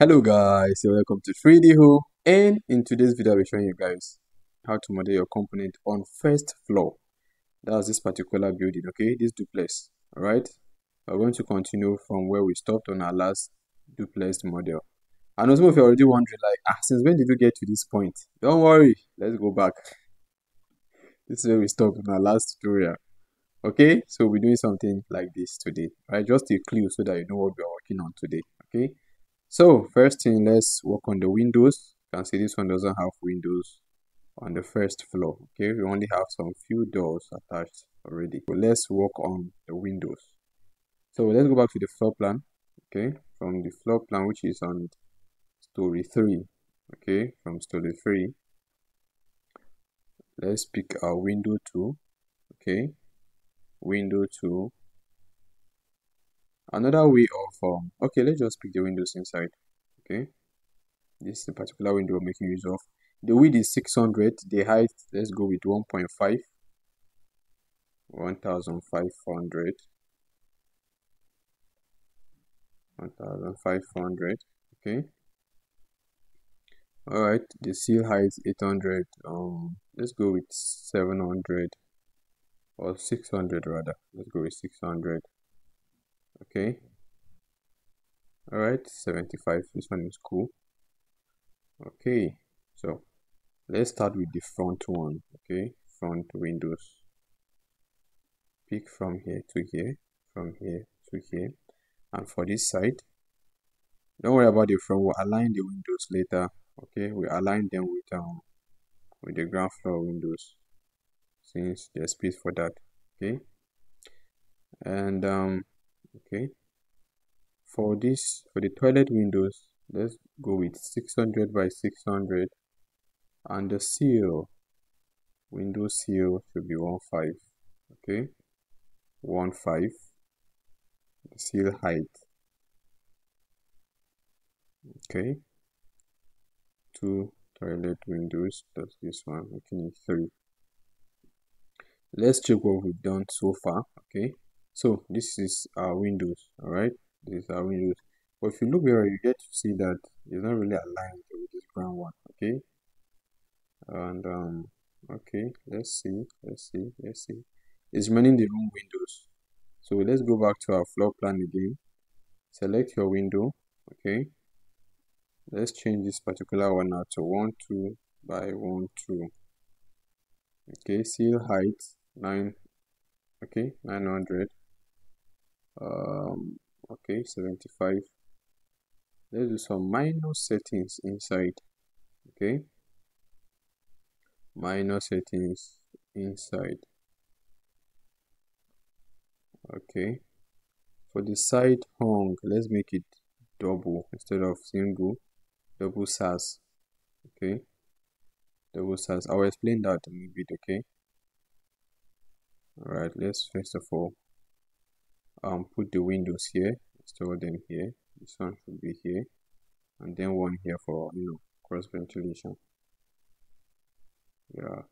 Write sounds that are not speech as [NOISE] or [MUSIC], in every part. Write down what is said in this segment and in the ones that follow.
Hello guys, welcome to 3D Home and in today's video I'll be showing you guys how to model your component on first floor. That's this particular building, okay, this duplex, alright? We're going to continue from where we stopped on our last duplex model. I know some of you are already wondering like, ah, since when did you get to this point? Don't worry, let's go back. This is where we stopped in our last tutorial. Okay, so we're doing something like this today, right? Just a clue so that you know what we are working on today, okay? So first thing, let's work on the windows. You can see this one doesn't have windows on the first floor. Okay, we only have some few doors attached already. So let's work on the windows. So let's go back to the floor plan. Okay, from the floor plan which is on story three. Okay, from story three. Let's pick our window two. Okay, window two another way of um okay let's just pick the windows inside okay? This is the particular window we're making use of. The width is 600 the height let's go with 1.5 1500 1500 okay? All right the sill height 800 um let's go with 700 or 600 rather let's go with 600 okay. All right 75 this one is cool. Okay so let's start with the front one okay? Front windows. Pick from here to here from here to here and for this side. Don't worry about the front we'll align the windows later okay? We align them with um with the ground floor windows since there's space for that okay? And um okay. For this for the toilet windows let's go with 600 by 600 and the sill window sill should be 15 okay? 15 the sill height. Okay. Two toilet windows that's this one making it three. Let's check what we've done so far okay so this is our windows all right this is our windows. But if you look here you get to see that it's not really aligned with this brown one okay? And um okay let's see let's see let's see. It's running the wrong windows. So let's go back to our floor plan again. Select your window okay? Let's change this particular one now to one two by one two. Okay sill height nine okay 900 um okay 75 let's do some minor settings inside okay? Minor settings inside. Okay. For the side hung let's make it double instead of single. Double size okay? Double size. I'll explain that in a bit okay? All right let's first of all um put the windows here install them here. This one should be here. And then one here for you know cross ventilation. Yeah.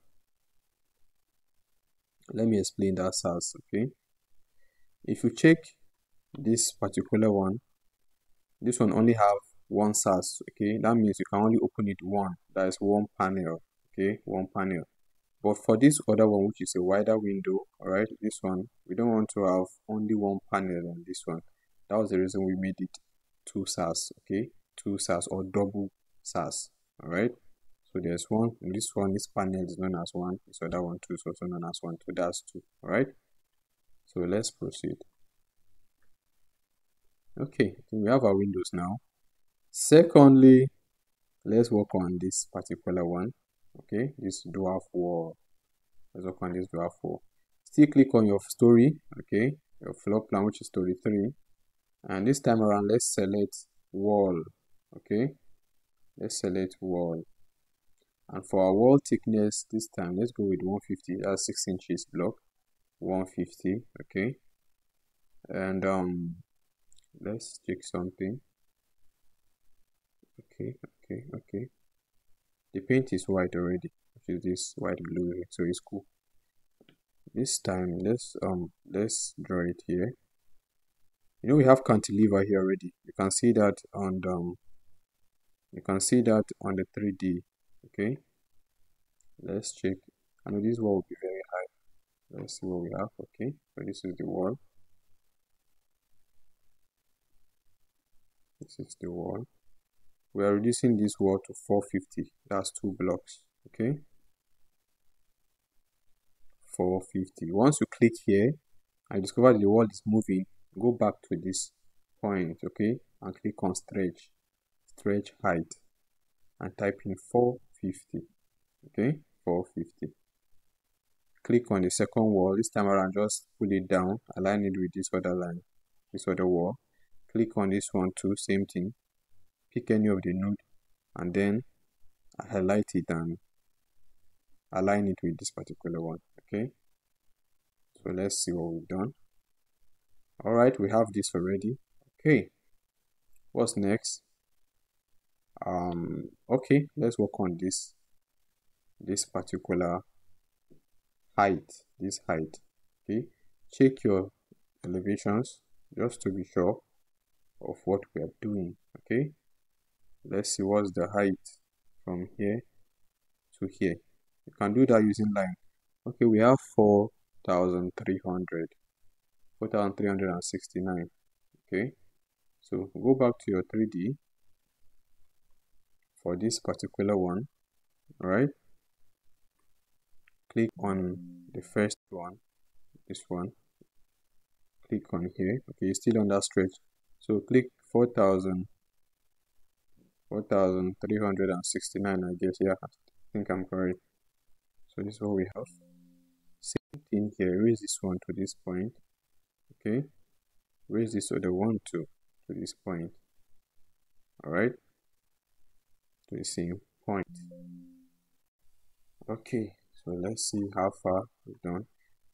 Let me explain that sash okay? If you check this particular one this one only have one sash okay? That means you can only open it one. That is one panel okay? One panel but for this other one which is a wider window all right this one we don't want to have only one panel on this one. That was the reason we made it two sash okay? Two sash or double sash all right so there's one this one this panel is known as one this other one too is also known as one so that's two all right so let's proceed. Okay we have our windows now. Secondly let's work on this particular one okay? This dwarf wall let's on this dwarf wall still click on your story okay? Your floor plan which is story 3 and this time around let's select wall okay? Let's select wall. And for our wall thickness this time let's go with 150 that's 6 inches block 150 okay? And um let's check something. Okay okay okay the paint is white already. Which is this white blue so it's cool. This time let's um let's draw it here. You know we have cantilever here already. You can see that on um you can see that on the 3d okay? Let's check. I know this wall will be very high. Let's see what we have okay? So this is the wall. This is the wall we are reducing this wall to 450 that's two blocks okay? 450 once you click here I discover the wall is moving. Go back to this point okay and click on stretch stretch height and type in 450 okay? 450 click on the second wall. This time around just pull it down. Align it with this other line this other wall. Click on this one too same thing pick any of the node and then highlight it and align it with this particular one okay? So let's see what we've done. All right we have this already. Okay what's next? Um okay let's work on this this particular height this height okay? Check your elevations just to be sure of what we are doing okay let's see what's the height from here to here. You can do that using line. Okay we have 4300 4369 okay so go back to your 3d for this particular one all right? Click on the first one this one. Click on here. Okay you're still on that stretch. So click 4000 4369 i guess yeah. I think i'm correct. So this is what we have. Same thing here. Raise this one to this point? Okay. Raise this other one to to this point? All right to the same point. Okay. So let's see how far we've done.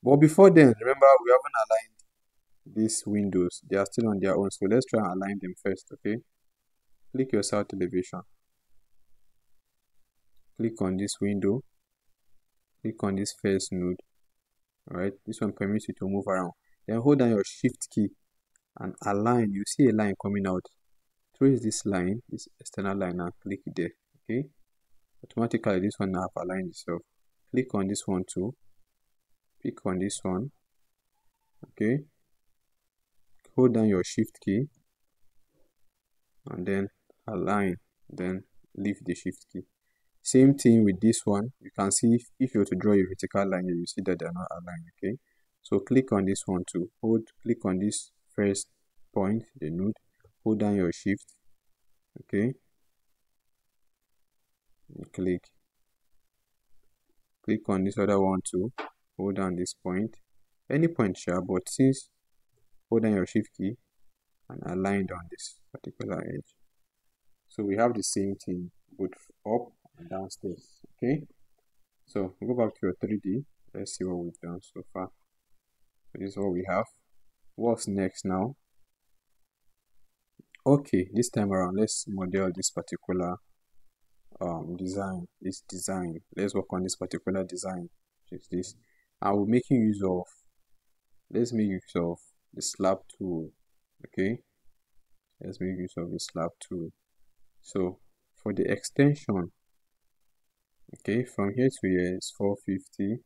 But before then remember we haven't aligned these windows. They are still on their own. So let's try and align them first okay click your south elevation. Click on this window. Click on this first node. All right this one permits you to move around. Then hold down your shift key and align. You see a line coming out. Trace this line this external line and click there. Okay? Automatically this one now have aligned itself. Click on this one too. Pick on this one. Okay? Hold down your shift key. And then align then leave the shift key. Same thing with this one. You can see if, if you were to draw a vertical line you see that they're not aligned okay? So click on this one to hold click on this first point the node. Hold down your shift okay? Click. Click on this other one too. Hold down this point. Any point sure but since hold down your shift key and aligned on this particular edge so we have the same thing both up and downstairs okay? So go back to your 3d let's see what we've done so far. This is what we have. What's next now? Okay this time around let's model this particular um design. This design. Let's work on this particular design. Is this. And we're making use of let's make use of the slab tool okay? Let's make use of the slab tool so for the extension okay from here to here is 450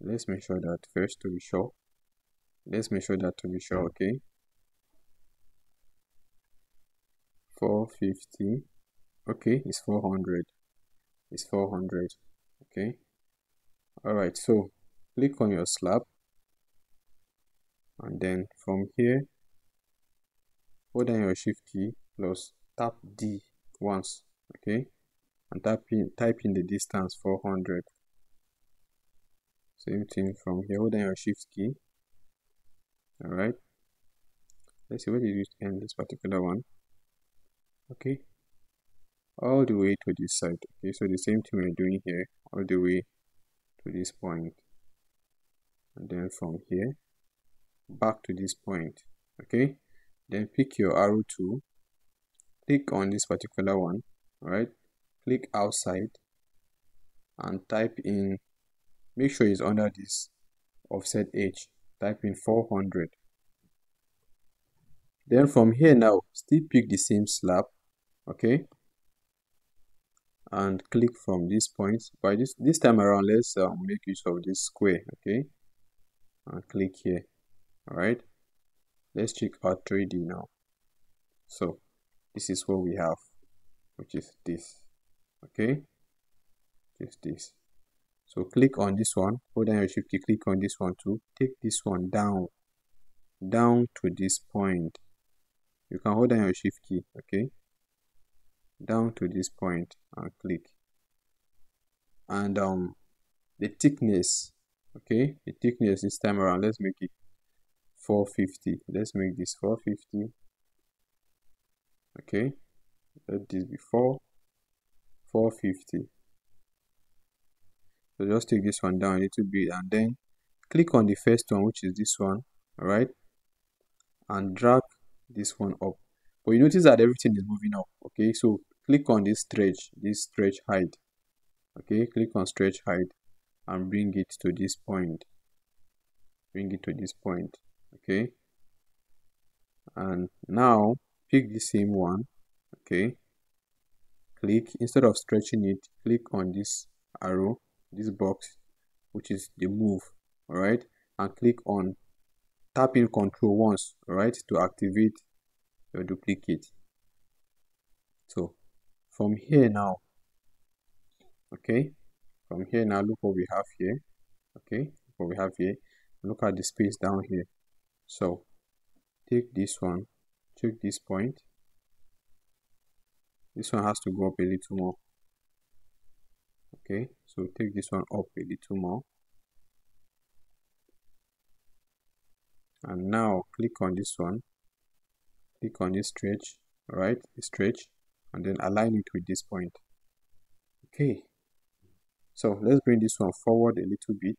let's make sure that first to be sure. Let's make sure that to be sure okay? 450 okay it's 400 it's 400 okay? All right so click on your slab. And then from here hold down your shift key plus tap d once okay? And type in type in the distance 400 same thing from here. Hold down your shift key. All right let's see where did you end this particular one? Okay. All the way to this side okay? So the same thing we're doing here all the way to this point. And then from here back to this point okay? Then pick your arrow tool click on this particular one right click outside and type in make sure it's under this offset edge type in 400 then from here now still pick the same slab okay? And click from this point. By this this time around let's um, make use of this square okay? And click here all right let's check out 3d now. So this is what we have which is this okay? Just this. So click on this one. Hold down your shift key click on this one to take this one down. Down to this point. You can hold down your shift key okay? Down to this point and click. And um the thickness okay? The thickness this time around let's make it 450 let's make this 450 okay let this be 4 450 so just take this one down a little bit and then click on the first one which is this one all right and drag this one up. But you notice that everything is moving up okay? So click on this stretch this stretch height okay? Click on stretch height and bring it to this point. Bring it to this point okay? And now pick the same one okay? Click instead of stretching it click on this arrow this box which is the move all right and click on tap in control once all right to activate your duplicate. So from here now okay? From here now look what we have here okay? What we have here. Look at the space down here. So take this one check this point. This one has to go up a little more. Okay so take this one up a little more. And now click on this one. Click on this stretch right? Stretch and then align it with this point. Okay. So let's bring this one forward a little bit.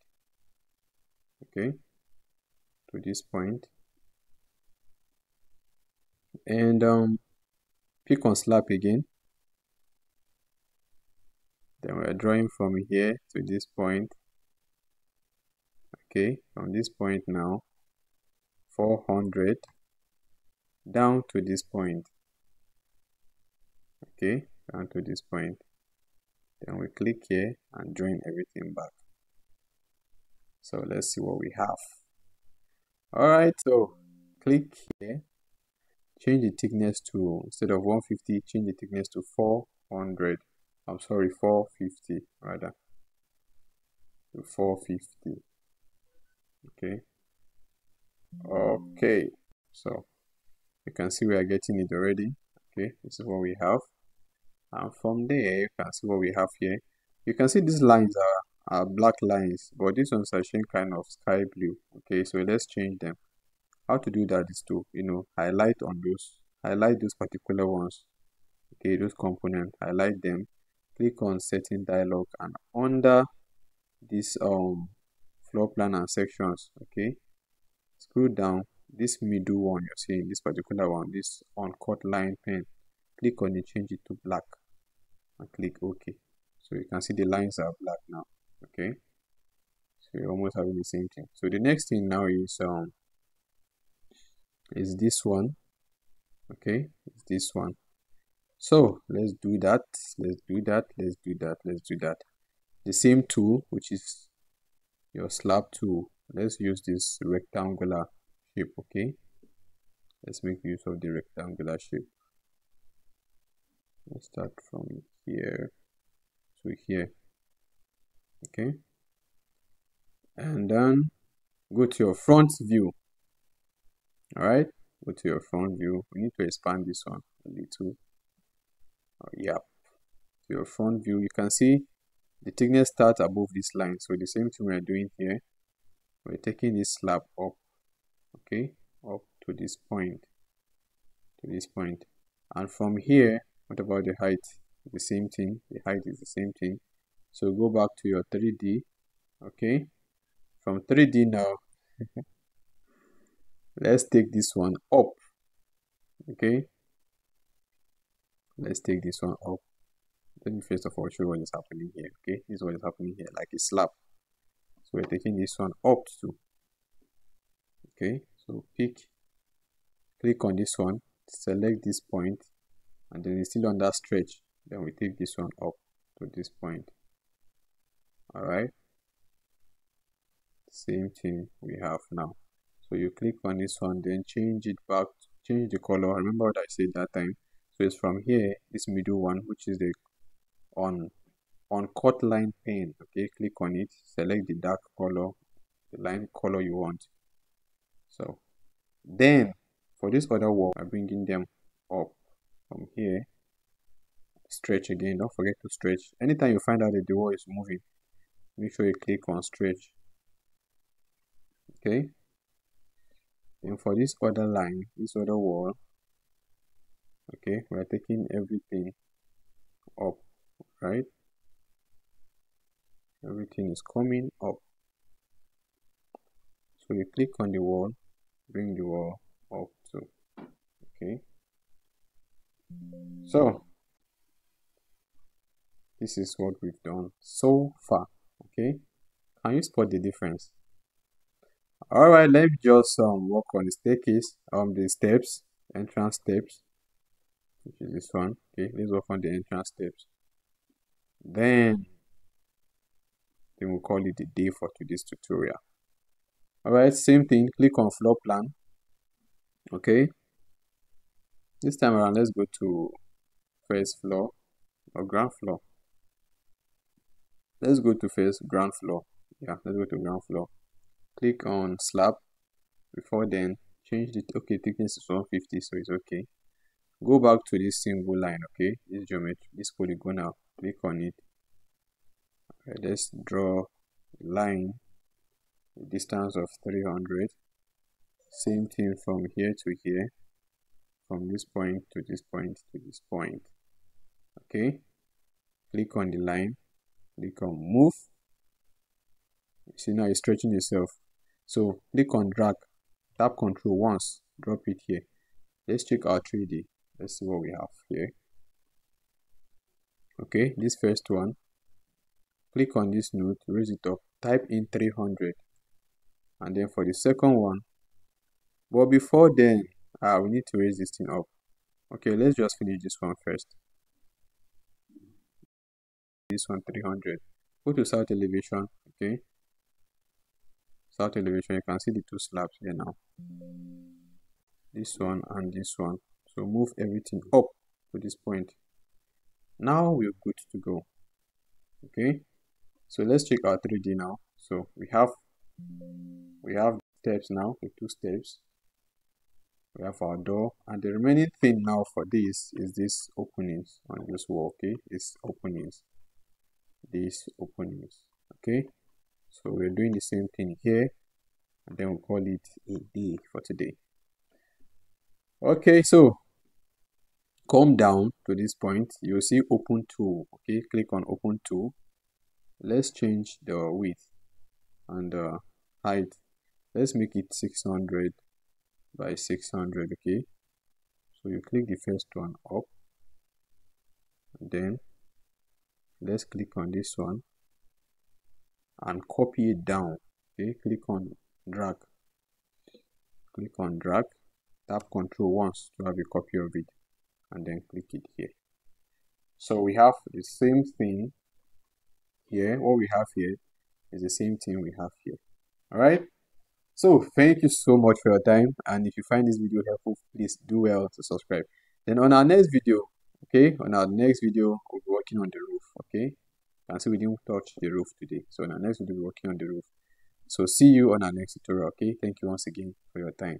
Okay. To this point and um pick on slab again. Then we're drawing from here to this point. Okay from this point now 400 down to this point. Okay down to this point. Then we click here and join everything back. So let's see what we have. All right so click here change the thickness to instead of 150 change the thickness to 400 i'm sorry 450 rather. To 450 okay. Okay. So you can see we are getting it already. Okay. This is what we have. And from there you can see what we have here. You can see these lines are, are black lines but these ones are showing kind of sky blue. Okay. So let's change them how to do that is to you know highlight on those highlight those particular ones okay those components highlight them click on setting dialog and under this um floor plan and sections okay scroll down this middle one you're seeing this particular one this uncut line pen click on it change it to black and click ok. So you can see the lines are black now okay? So you're almost having the same thing. So the next thing now is um is this one. Okay is this one. So let's do that let's do that let's do that let's do that. The same tool which is your slab tool. Let's use this rectangular shape okay? Let's make use of the rectangular shape. Let's start from here to here okay? And then go to your front view all right go to your front view. We need to expand this one a little. Oh, yep to your front view you can see the thickness starts above this line. So the same thing we're doing here. We're taking this slab up okay up to this point to this point. And from here what about the height? The same thing. The height is the same thing. So go back to your 3d okay? From 3d now [LAUGHS] let's take this one up. Okay? Let's take this one up. Let me first of all show what is happening here okay? This is what is happening here like a slab. So we're taking this one up to okay? So pick click on this one select this point and then it's still on that stretch. Then we take this one up to this point. All right same thing we have now so you click on this one then change it back change the color. Remember what i said that time? So it's from here this middle one which is the on on cut line pane okay click on it select the dark color the line color you want. So then for this other wall i'm bringing them up from here. Stretch again don't forget to stretch. Anytime you find out that the wall is moving make sure you click on stretch. Okay and for this other line this other wall okay we're taking everything up right? Everything is coming up. So you click on the wall bring the wall up too okay? So this is what we've done so far okay? Can you spot the difference all right let's just um work on the staircase um the steps entrance steps. Which is this one okay let's work on the entrance steps. Then then we'll call it the day for today's tutorial. All right same thing click on floor plan okay? This time around let's go to first floor or ground floor. Let's go to first ground floor. Yeah let's go to ground floor click on slab before then change the okay thickness is 150 so it's okay. Go back to this single line okay this geometry this polygonal click on it. Okay let's draw a line a distance of 300 same thing from here to here from this point to this point to this point okay. Click on the line click on move. See now you're stretching yourself so click on drag, tap control once, drop it here. Let's check our 3D. Let's see what we have here. Okay, this first one, click on this node, raise it up, type in 300. And then for the second one, but before then, uh, we need to raise this thing up. Okay, let's just finish this one first. This one 300. Go to south elevation, okay south elevation you can see the two slabs here now. This one and this one. So move everything up to this point. Now we're good to go. Okay? So let's check our 3d now. So we have we have steps now the two steps. We have our door. And the remaining thing now for this is this openings on this wall okay? It's openings. These openings okay so we're doing the same thing here and then we'll call it a day for today. Okay so come down to this point. You'll see open tool okay? Click on open tool. Let's change the width and uh, height. Let's make it 600 by 600 okay? So you click the first one up. And then let's click on this one and copy it down. Okay click on drag. Click on drag tap control once to have a copy of it and then click it here. So we have the same thing here. What we have here is the same thing we have here. All right? So thank you so much for your time and if you find this video helpful please do well to subscribe. Then on our next video okay on our next video we'll be working on the roof okay and so we didn't touch the roof today. So in our next video we'll be working on the roof. So see you on our next tutorial okay? Thank you once again for your time